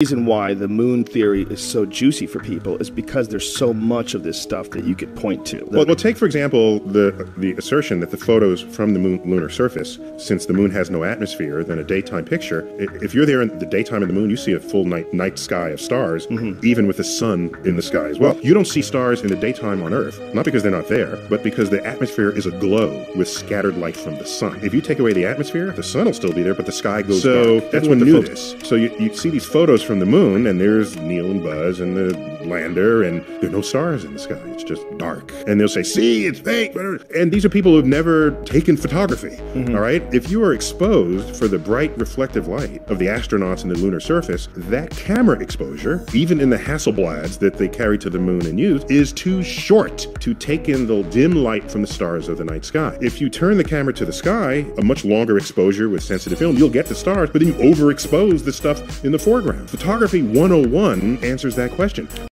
reason why the moon theory is so juicy for people is because there's so much of this stuff that you could point to. Well, well, take for example the the assertion that the photos from the moon lunar surface, since the moon has no atmosphere, then a daytime picture. If you're there in the daytime of the moon, you see a full night night sky of stars, mm-hmm. even with the sun in the sky as well. You don't see stars in the daytime on Earth, not because they're not there, but because the atmosphere is aglow with scattered light from the sun. If you take away the atmosphere, the sun will still be there, but the sky goes so dark. That's what knew this. So you, you see these photos from the moon, and there's Neil and Buzz and the lander, and there are no stars in the sky. It's just dark. And they'll say, see, it's fake. And these are people who've never taken photography. Mm-hmm. All right? If you are exposed for the bright reflective light of the astronauts in the lunar surface, that camera exposure, even in the Hasselblads that they carry to the moon and use, is too short to take in the dim light from the stars of the night sky. If you turn the camera to the sky, a much longer exposure with sensitive film, you'll get the stars, but then you overexpose the stuff in the foreground. Photography 101 answers that question.